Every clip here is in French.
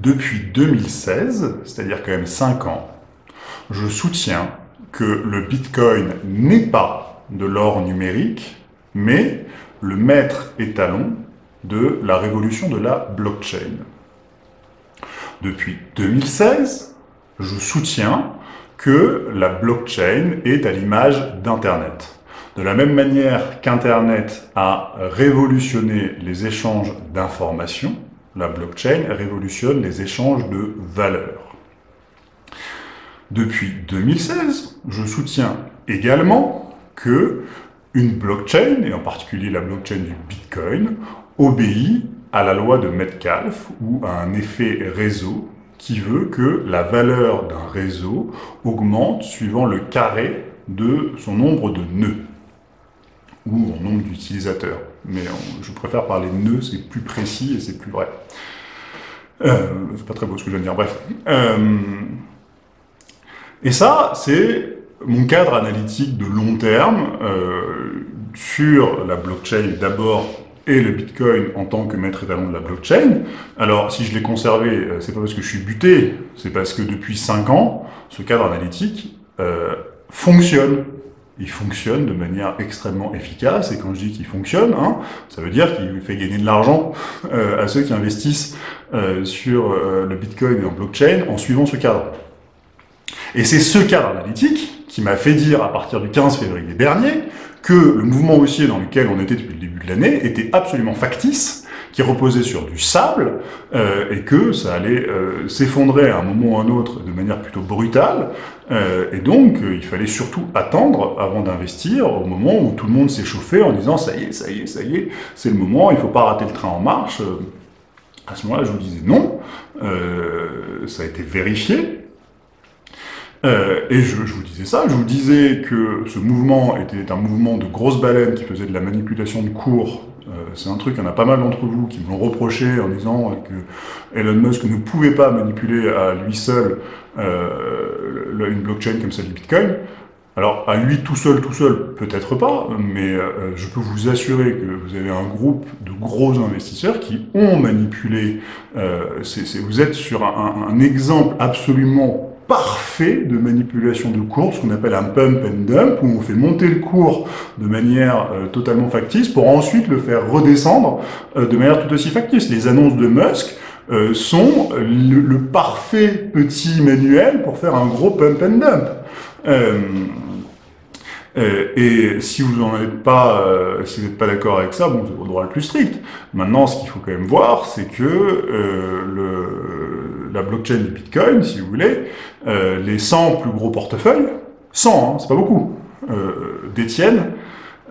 depuis 2016, c'est-à-dire quand même 5 ans, je soutiens que le Bitcoin n'est pas de l'or numérique, mais le maître étalon de la révolution de la blockchain. Depuis 2016, je soutiens que la blockchain est à l'image d'Internet. De la même manière qu'Internet a révolutionné les échanges d'informations, la blockchain révolutionne les échanges de valeurs. Depuis 2016, je soutiens également que une blockchain, et en particulier la blockchain du Bitcoin, obéit à la loi de Metcalfe ou à un effet réseau qui veut que la valeur d'un réseau augmente suivant le carré de son nombre de nœuds ou en nombre d'utilisateurs. Mais je préfère parler de nœuds, c'est plus précis et c'est plus vrai. Euh, c'est pas très beau ce que je viens de dire, bref. Euh, et ça, c'est mon cadre analytique de long terme euh, sur la blockchain d'abord et le Bitcoin en tant que maître étalon de la blockchain. Alors, si je l'ai conservé, euh, c'est pas parce que je suis buté, c'est parce que depuis 5 ans, ce cadre analytique euh, fonctionne. Il fonctionne de manière extrêmement efficace, et quand je dis qu'il fonctionne, hein, ça veut dire qu'il fait gagner de l'argent euh, à ceux qui investissent sur le Bitcoin et en blockchain en suivant ce cadre. Et c'est ce cadre analytique qui m'a fait dire à partir du 15 février dernier que le mouvement haussier dans lequel on était depuis le début de l'année était absolument factice, qui reposait sur du sable, euh, et que ça allait euh, s'effondrer à un moment ou à un autre de manière plutôt brutale, euh, et donc il fallait surtout attendre avant d'investir au moment où tout le monde chauffé en disant ça y est, ça y est, ça y est, c'est le moment, il ne faut pas rater le train en marche. À ce moment-là, je vous disais non, ça a été vérifié, et je, je, vous disais ça, je vous disais que ce mouvement était un mouvement de grosses baleines qui faisait de la manipulation de cours. Euh, c'est un truc, il y en a pas mal d'entre vous qui me l'ont reproché en disant que Elon Musk ne pouvait pas manipuler à lui seul euh, une blockchain comme celle du Bitcoin. Alors, à lui tout seul, tout seul, peut-être pas, mais euh, je peux vous assurer que vous avez un groupe de gros investisseurs qui ont manipulé. Vous êtes sur un exemple absolument parfait de manipulation de cours, ce qu'on appelle un pump and dump, où on fait monter le cours de manière euh, totalement factice pour ensuite le faire redescendre euh, de manière tout aussi factice. Les annonces de Musk euh, sont le, parfait petit manuel pour faire un gros pump and dump. et si vous n'en pas, si vous n'êtes pas d'accord avec ça, bon, vous avez le droit le plus strict. Maintenant, ce qu'il faut quand même voir, c'est que le, la blockchain du Bitcoin, si vous voulez, euh, les 100 plus gros portefeuilles, 100, hein, c'est pas beaucoup, euh, détiennent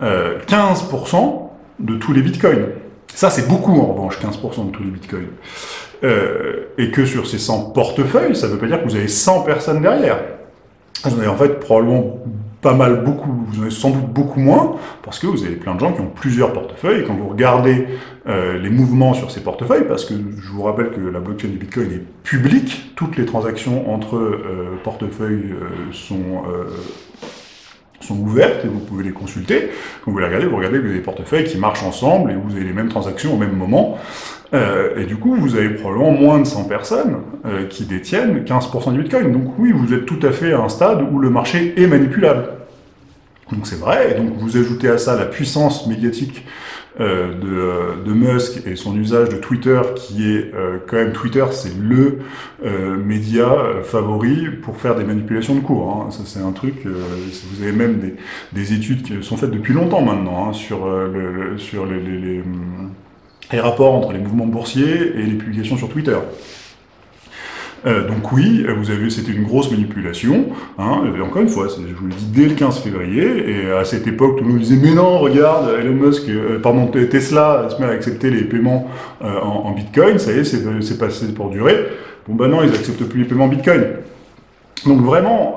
15% euh, de tous les Bitcoins. Ça, c'est beaucoup en revanche, 15% de tous les Bitcoins. et que sur ces 100 portefeuilles, ça ne veut pas dire que vous avez 100 personnes derrière. Vous en avez en fait probablement pas mal, beaucoup, vous en avez sans doute beaucoup moins, parce que vous avez plein de gens qui ont plusieurs portefeuilles, et quand vous regardez euh, les mouvements sur ces portefeuilles, parce que je vous rappelle que la blockchain du Bitcoin est publique, toutes les transactions entre euh, portefeuilles euh, sont, sont ouvertes, et vous pouvez les consulter. Vous les regardez, vous regardez que vous avez des portefeuilles qui marchent ensemble, et vous avez les mêmes transactions au même moment, et du coup, vous avez probablement moins de 100 personnes qui détiennent 15% du Bitcoin. Donc oui, vous êtes tout à fait à un stade où le marché est manipulable. Donc c'est vrai, et donc vous ajoutez à ça la puissance médiatique euh, de, de, Musk et son usage de Twitter, qui est euh, quand même Twitter, c'est le euh, média favori pour faire des manipulations de cours. Hein. Ça c'est un truc. vous avez même des, des, études qui sont faites depuis longtemps maintenant hein, sur le, sur les, les, les, les rapports entre les mouvements boursiers et les publications sur Twitter. Euh, donc oui, vous avez c'était une grosse manipulation. Hein, et encore une fois, je vous l'ai dit dès le 15 février, et à cette époque, tout le monde disait mais non, regarde, Elon Musk, euh, pardon, Tesla se met à accepter les paiements euh, en, Bitcoin, ça y est, c'est passé pour durer. Bon ben non, ils acceptent plus les paiements Bitcoin. Donc vraiment,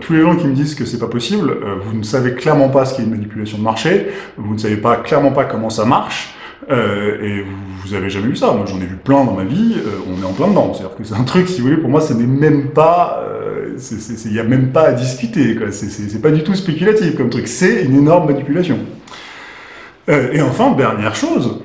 tous les gens qui me disent que c'est pas possible, vous ne savez clairement pas ce qu'est une manipulation de marché, vous ne savez pas clairement pas comment ça marche. Euh, et vous, vous, avez jamais vu ça. Moi, j'en ai vu plein dans ma vie. Euh, on est en plein dedans. C'est-à-dire que c'est un truc, si vous voulez, pour moi, ce n'est même pas, il euh, n'y a même pas à discuter. C'est pas du tout spéculatif comme truc. C'est une énorme manipulation. et enfin, dernière chose,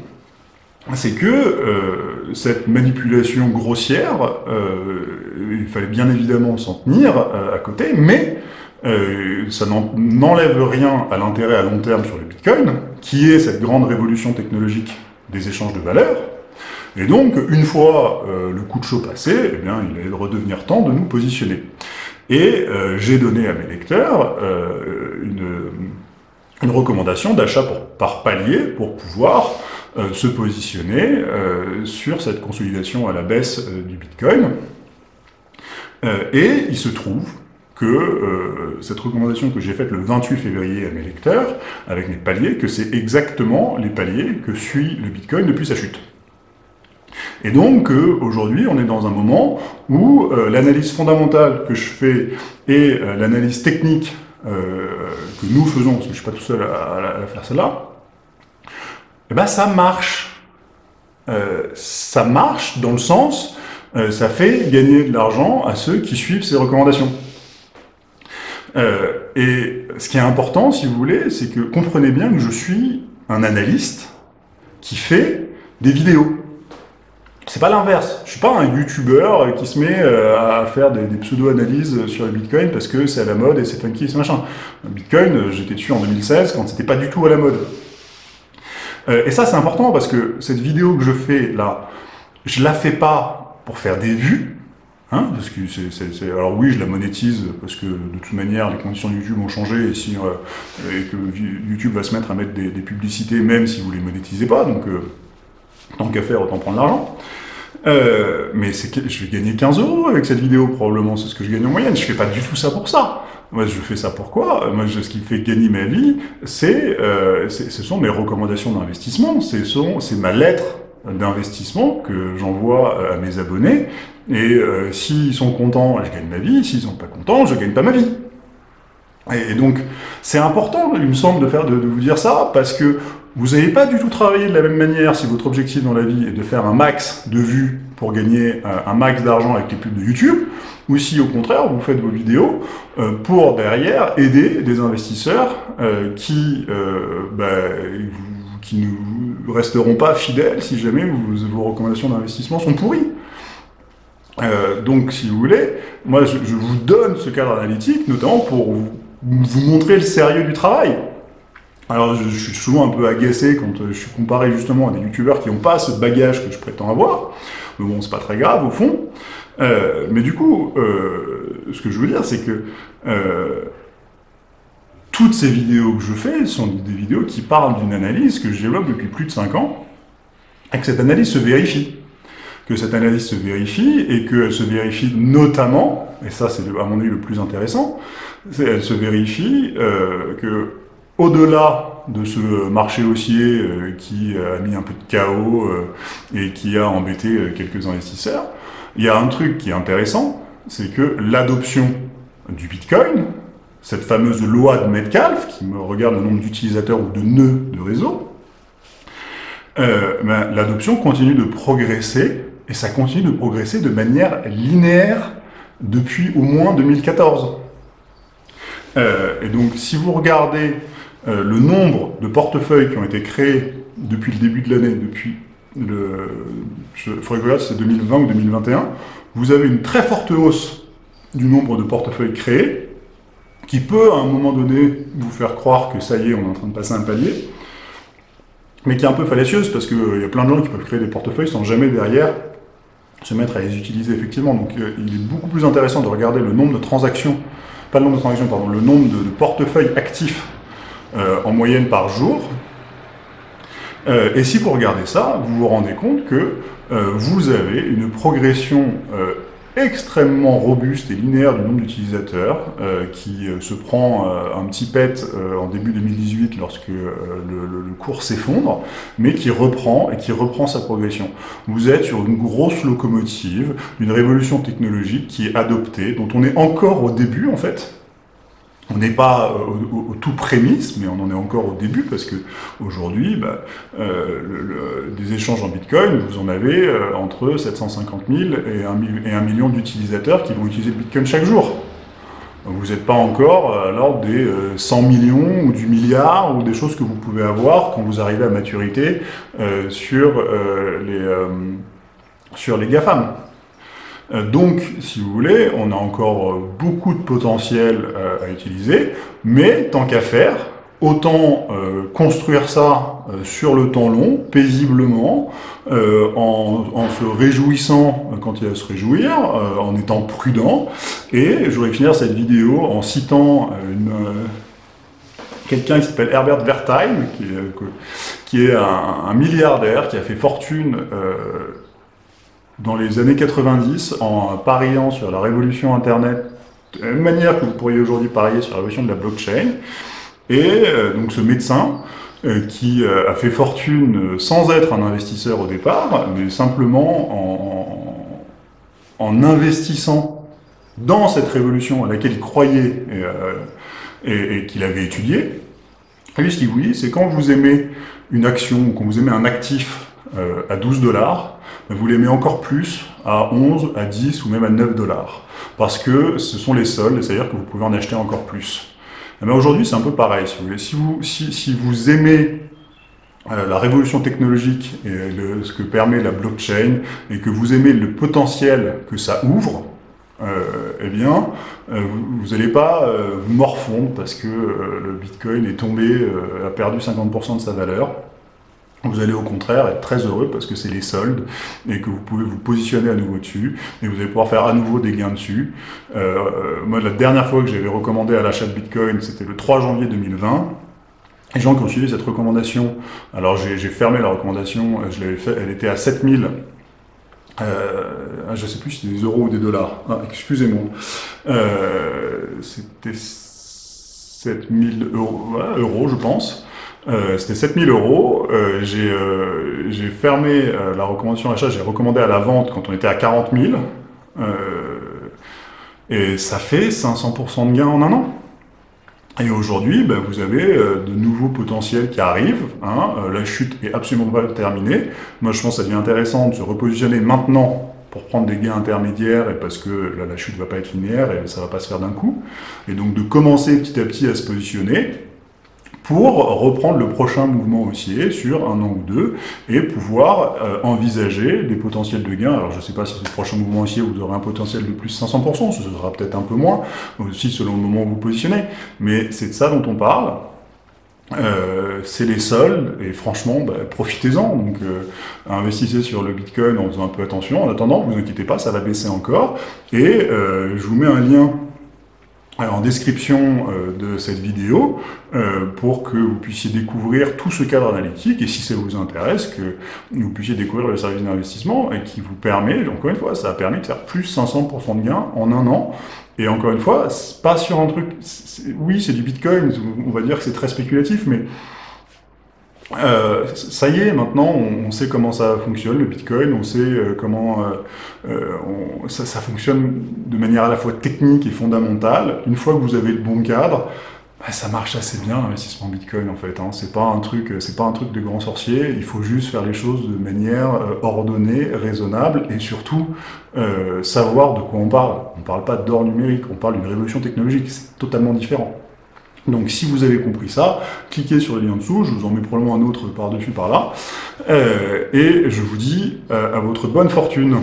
c'est que euh, cette manipulation grossière, euh, il fallait bien évidemment s'en tenir euh, à côté, mais ça n'enlève rien à l'intérêt à long terme sur le Bitcoin, qui est cette grande révolution technologique des échanges de valeurs. Et donc, une fois le coup de chaud passé, eh bien, il allait redevenir temps de nous positionner. Et j'ai donné à mes lecteurs une, une, recommandation d'achat par palier pour pouvoir euh, se positionner euh, sur cette consolidation à la baisse euh, du Bitcoin. et il se trouve que cette recommandation que j'ai faite le 28 février à mes lecteurs, avec mes paliers, que c'est exactement les paliers que suit le Bitcoin depuis sa chute. Et donc aujourd'hui, on est dans un moment où l'analyse fondamentale que je fais et l'analyse technique que nous faisons, parce que je ne suis pas tout seul à, faire cela, eh ben ça marche. Euh, ça marche dans le sens, euh, ça fait gagner de l'argent à ceux qui suivent ces recommandations. Euh, et ce qui est important, si vous voulez, c'est que comprenez bien que je suis un analyste qui fait des vidéos. C'est pas l'inverse. Je suis pas un youtubeur qui se met à faire des, pseudo-analyses sur le bitcoin parce que c'est à la mode et c'est funky et ce machin. Bitcoin, j'étais dessus en 2016 quand c'était pas du tout à la mode. Euh, et ça, c'est important parce que cette vidéo que je fais là, je la fais pas pour faire des vues, Hein, alors oui, je la monétise parce que de toute manière les conditions de YouTube ont changé euh, et que YouTube va se mettre à mettre des, publicités même si vous les monétisez pas, donc euh, tant qu'à faire autant prendre l'argent. mais c'est que je vais gagner 15 euros avec cette vidéo probablement, c'est ce que je gagne en moyenne. Je fais pas du tout ça pour ça. Moi, je fais ça pourquoi Moi, ce qui me fait gagner ma vie, c'est, euh, ce sont mes recommandations d'investissement, c'est ma lettre d'investissement que j'envoie euh, à mes abonnés. Et euh, s'ils sont contents, je gagne ma vie. S'ils sont pas contents, je gagne pas ma vie. Et, donc, c'est important, il me semble, de faire de, vous dire ça, parce que vous n'avez pas du tout travaillé de la même manière si votre objectif dans la vie est de faire un max de vues pour gagner euh, un max d'argent avec les pubs de YouTube, ou si au contraire vous faites vos vidéos pour derrière aider des investisseurs qui, bah, qui ne resteront pas fidèles si jamais vos recommandations d'investissement sont pourries. donc, si vous voulez, moi je, vous donne ce cadre analytique, notamment pour vous, montrer le sérieux du travail. Alors, je, suis souvent un peu agacé quand je suis comparé justement à des youtubeurs qui n'ont pas ce bagage que je prétends avoir. Mais bon, c'est pas très grave au fond. Euh, mais du coup, euh, ce que je veux dire, c'est que euh, toutes ces vidéos que je fais sont des vidéos qui parlent d'une analyse que je développe depuis plus de 5 ans, et que cette analyse se vérifie. Que cette analyse se vérifie, et qu'elle se vérifie notamment, et ça c'est à mon avis le plus intéressant, elle se vérifie que au-delà de ce marché haussier euh, qui a mis un peu de chaos euh, et qui a embêté euh, quelques investisseurs, il y a un truc qui est intéressant, c'est que l'adoption du Bitcoin, cette fameuse loi de Metcalfe, qui me regarde le nombre d'utilisateurs ou de nœuds de réseau, ben, l'adoption continue de progresser, et ça continue de progresser de manière linéaire depuis au moins 2014. et donc, si vous regardez euh, le nombre de portefeuilles qui ont été créés depuis le début de l'année, depuis le, je, faudrait c'est 2020 ou 2021, vous avez une très forte hausse du nombre de portefeuilles créés, qui peut à un moment donné vous faire croire que ça y est, on est en train de passer un palier, mais qui est un peu fallacieuse parce qu'il euh, y a plein de gens qui peuvent créer des portefeuilles sans jamais derrière se mettre à les utiliser effectivement. Donc euh, il est beaucoup plus intéressant de regarder le nombre de transactions, pas le nombre de transactions, pardon, le nombre de portefeuilles actifs euh, en moyenne par jour. Et si vous regardez ça, vous vous rendez compte que vous avez une progression extrêmement robuste et linéaire du nombre d'utilisateurs qui se prend un petit pet en début 2018 lorsque le, le, cours s'effondre, mais qui reprend et qui reprend sa progression. Vous êtes sur une grosse locomotive, une révolution technologique qui est adoptée, dont on est encore au début en fait, on n'est pas au, tout prémisse, mais on en est encore au début parce que aujourd'hui, bah, euh, des échanges en Bitcoin, vous en avez euh, entre 750 000 et 1, million d'utilisateurs qui vont utiliser le Bitcoin chaque jour. vous vous n'êtes pas encore à l'ordre des 100 millions ou du milliard ou des choses que vous pouvez avoir quand vous arrivez à maturité sur, les, sur les GAFAM. Donc, si vous voulez, on a encore beaucoup de potentiel à utiliser, mais tant qu'à faire, autant euh, construire ça euh, sur le temps long, paisiblement, euh, en, se réjouissant quand il y a à se réjouir, en étant prudent. Et je voudrais finir cette vidéo en citant quelqu'un qui s'appelle Herbert Wertheim, qui est, un, milliardaire qui a fait fortune dans les années 90 en pariant sur la révolution Internet de la même manière que vous pourriez aujourd'hui parier sur la révolution de la blockchain. Et euh, donc ce médecin, euh, qui euh, a fait fortune sans être un investisseur au départ, mais simplement en, investissant dans cette révolution à laquelle il croyait et, qu'il avait étudié. Lui, ce qu'il vous c'est quand vous aimez une action ou quand vous aimez un actif à 12 dollars, ben, vous l'aimez encore plus à 11, à 10 ou même à 9 dollars. Parce que ce sont les soldes, c'est-à-dire que vous pouvez en acheter encore plus. Mais eh aujourd'hui, c'est un peu pareil, si, vous aimez euh, la révolution technologique et ce que permet la blockchain, et que vous aimez le potentiel que ça ouvre, euh, eh bien, euh, vous n'allez pas vous morfondre parce que le Bitcoin est tombé, a perdu 50% de sa valeur. Vous allez au contraire être très heureux parce que c'est les soldes et que vous pouvez vous positionner à nouveau dessus et vous allez pouvoir faire à nouveau des gains dessus. Euh, moi, la dernière fois que j'avais recommandé à l'achat de Bitcoin, c'était le 3 janvier 2020. Les gens qui ont suivi cette recommandation, alors j'ai fermé la recommandation, je fait, elle était à 7000 euh, je sais plus si c'était des euros ou des dollars. Ah, excusez-moi. Euh, c'était 7000 euros, euros, je pense. Euh, c'était 7000 euros. Euh, euh, j'ai fermé la recommandation d'achat, j'ai recommandé à la vente quand on était à 40 000. et ça fait 500% de gain en un an. Et aujourd'hui, bah, vous avez de nouveaux potentiels qui arrivent. Hein. la chute est absolument pas terminée. Moi, je pense que ça devient intéressant de se repositionner maintenant pour prendre des gains intermédiaires parce que la chute va pas être linéaire et ça va pas se faire d'un coup. Et donc de commencer petit à petit à se positionner pour reprendre le prochain mouvement haussier sur un an ou deux et pouvoir euh, envisager des potentiels de gains. Alors je ne sais pas si c'est le prochain mouvement haussier vous aurez un potentiel de plus 500%, ce sera peut-être un peu moins, aussi selon le moment où vous positionnez, mais c'est de ça dont on parle. Euh, c'est les soldes, et franchement, bah, profitez-en. Donc, euh, investissez sur le Bitcoin en faisant un peu attention. En attendant, vous inquiétez pas, ça va baisser encore. Et je vous mets un lien en description euh, de cette vidéo euh, pour que vous puissiez découvrir tout ce cadre analytique et si ça vous intéresse, que vous puissiez découvrir le service d'investissement et qui vous permet, encore une fois, ça a permis de faire plus 500% de gains en un an. Et encore une fois, pas sur un truc, oui c'est du Bitcoin, on va dire que c'est très spéculatif, mais euh, ça y est, maintenant, on, sait comment ça fonctionne, le Bitcoin, on sait euh, comment euh, ça, fonctionne de manière à la fois technique et fondamentale. Une fois que vous avez le bon cadre, bah, ça marche assez bien l'investissement Bitcoin en fait. Hein. C'est pas un truc, c'est pas un truc de grand sorcier. Il faut juste faire les choses de manière ordonnée, raisonnable et surtout savoir de quoi on parle. On parle pas d'or numérique, on parle d'une révolution technologique. C'est totalement différent. Donc si vous avez compris ça, cliquez sur le lien en dessous, je vous en mets probablement un autre par-dessus par là, euh, et je vous dis euh, à votre bonne fortune.